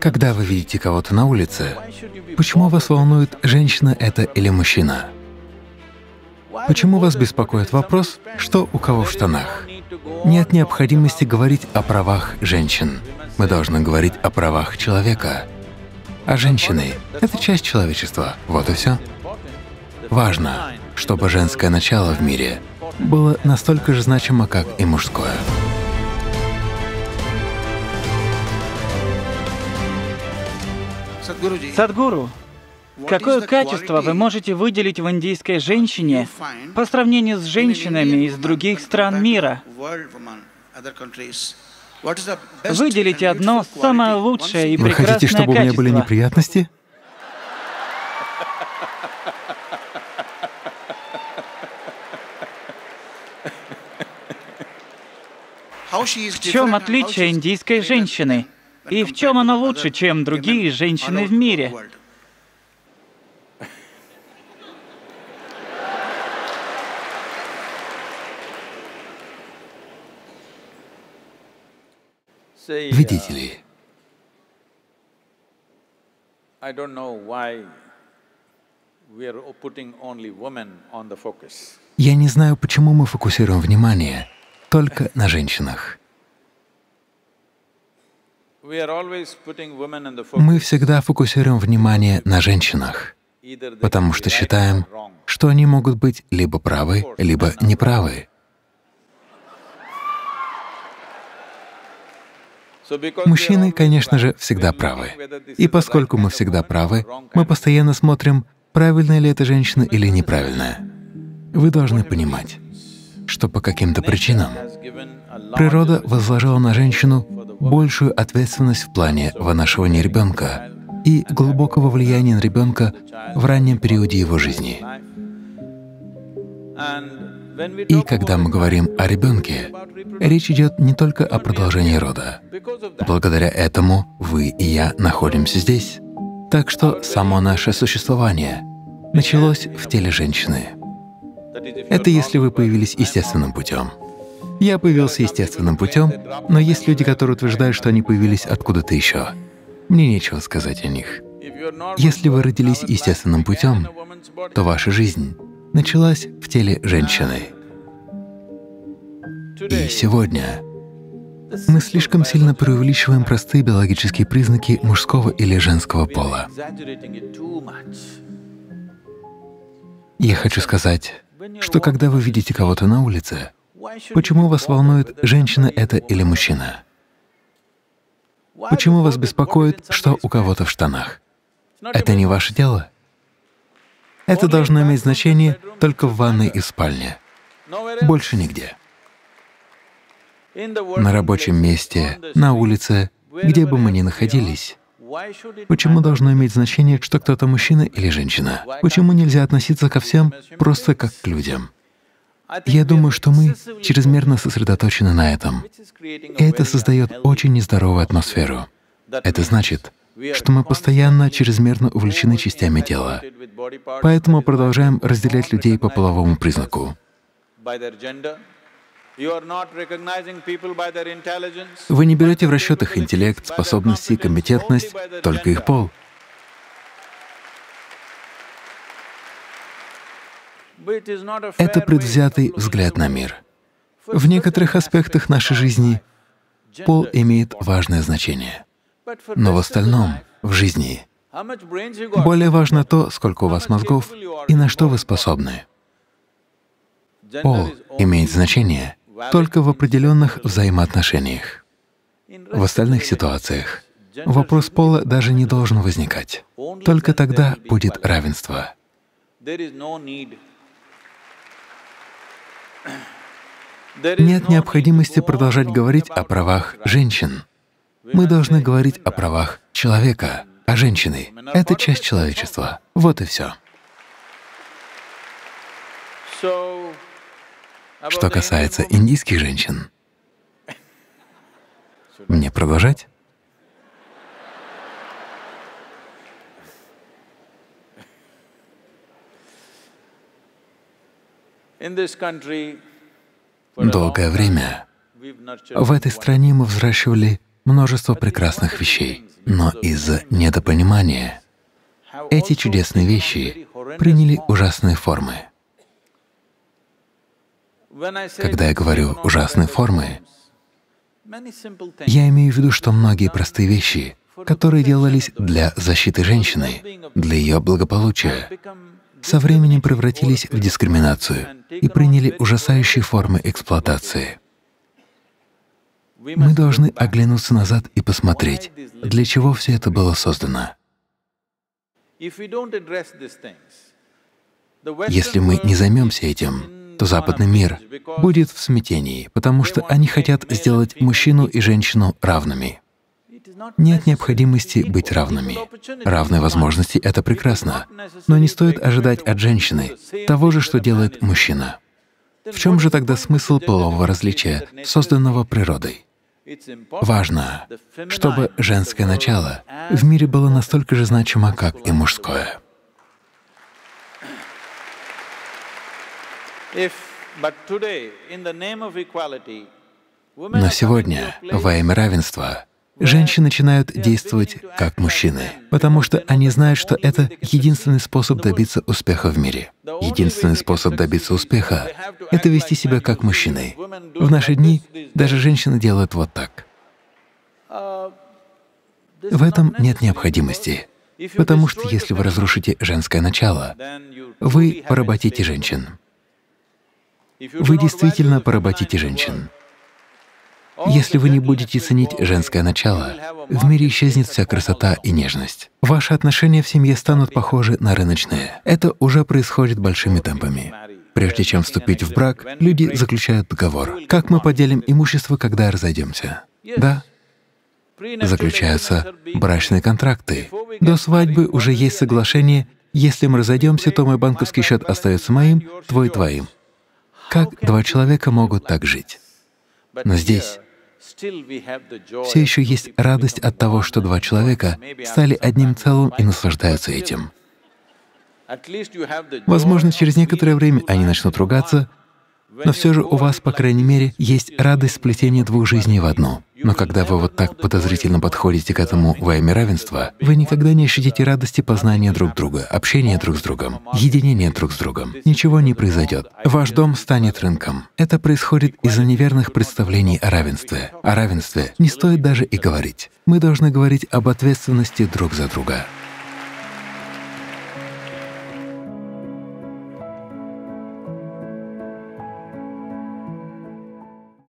Когда вы видите кого-то на улице, почему вас волнует, женщина это или мужчина? Почему вас беспокоит вопрос, что у кого в штанах? Нет необходимости говорить о правах женщин. Мы должны говорить о правах человека. А женщины — это часть человечества. Вот и все. Важно, чтобы женское начало в мире было настолько же значимо, как и мужское. Садгуру, какое качество вы можете выделить в индийской женщине по сравнению с женщинами из других стран мира? Выделите одно самое лучшее и Вы прекрасное хотите, чтобы у меня были качество. неприятности? В чем отличие индийской женщины? И в чем она лучше, чем другие женщины в мире? Видите ли, я не знаю, почему мы фокусируем внимание только на женщинах. Мы всегда фокусируем внимание на женщинах, потому что считаем, что они могут быть либо правы, либо неправы. Мужчины, конечно же, всегда правы. И поскольку мы всегда правы, мы постоянно смотрим, правильная ли эта женщина или неправильная. Вы должны понимать, что по каким-то причинам природа возложила на женщину большую ответственность в плане вынашивания ребенка и глубокого влияния на ребенка в раннем периоде его жизни. И когда мы говорим о ребенке, речь идет не только о продолжении рода. Благодаря этому вы и я находимся здесь. Так что само наше существование началось в теле женщины. Это если вы появились естественным путем. Я появился естественным путем, но есть люди, которые утверждают, что они появились откуда-то еще. Мне нечего сказать о них. Если вы родились естественным путем, то ваша жизнь началась в теле женщины. И сегодня мы слишком сильно преувеличиваем простые биологические признаки мужского или женского пола. Я хочу сказать, что когда вы видите кого-то на улице, почему вас волнует, женщина это или мужчина? Почему вас беспокоит, что у кого-то в штанах? Это не ваше дело. Это должно иметь значение только в ванной и в спальне, больше нигде. На рабочем месте, на улице, где бы мы ни находились. Почему должно иметь значение, что кто-то мужчина или женщина? Почему нельзя относиться ко всем просто как к людям? Я думаю, что мы чрезмерно сосредоточены на этом. И это создает очень нездоровую атмосферу. Это значит, что мы постоянно чрезмерно увлечены частями тела, поэтому продолжаем разделять людей по половому признаку. Вы не берете в расчет их интеллект, способности, компетентность, только их пол. Это предвзятый взгляд на мир. В некоторых аспектах нашей жизни пол имеет важное значение, но в остальном, в жизни, более важно то, сколько у вас мозгов и на что вы способны. Пол имеет значение только в определенных взаимоотношениях. В остальных ситуациях вопрос пола даже не должен возникать. Только тогда будет равенство. Нет необходимости продолжать говорить о правах женщин. Мы должны говорить о правах человека, а женщины — это часть человечества. Вот и все. Что касается индийских женщин, мне продолжать? Долгое время в этой стране мы взращивали множество прекрасных вещей, но из-за недопонимания эти чудесные вещи приняли ужасные формы. Когда я говорю «ужасные формы», я имею в виду, что многие простые вещи, которые делались для защиты женщины, для ее благополучия, со временем превратились в дискриминацию и приняли ужасающие формы эксплуатации. Мы должны оглянуться назад и посмотреть, для чего все это было создано. Если мы не займемся этим, то западный мир будет в смятении, потому что они хотят сделать мужчину и женщину равными. Нет необходимости быть равными. Равные возможности — это прекрасно, но не стоит ожидать от женщины того же, что делает мужчина. В чем же тогда смысл полового различия, созданного природой? Важно, чтобы женское начало в мире было настолько же значимо, как и мужское. Но сегодня, во имя равенства, женщины начинают действовать как мужчины, потому что они знают, что это единственный способ добиться успеха в мире. Единственный способ добиться успеха — это вести себя как мужчины. В наши дни даже женщины делают вот так. В этом нет необходимости, потому что если вы разрушите женское начало, вы поработите женщин. Вы действительно поработите женщин. Если вы не будете ценить женское начало, в мире исчезнет вся красота и нежность. Ваши отношения в семье станут похожи на рыночные. Это уже происходит большими темпами. Прежде чем вступить в брак, люди заключают договор. Как мы поделим имущество, когда разойдемся? Да. Заключаются брачные контракты. До свадьбы уже есть соглашение, если мы разойдемся, то мой банковский счет остается моим, твой — твоим. Как два человека могут так жить? Но здесь все еще есть радость от того, что два человека стали одним целым и наслаждаются этим. Возможно, через некоторое время они начнут ругаться, но все же у вас, по крайней мере, есть радость сплетения двух жизней в одну. Но когда вы вот так подозрительно подходите к этому во имя равенства, вы никогда не ощутите радости познания друг друга, общения друг с другом, единения друг с другом. Ничего не произойдет. Ваш дом станет рынком. Это происходит из-за неверных представлений о равенстве. О равенстве не стоит даже и говорить. Мы должны говорить об ответственности друг за друга.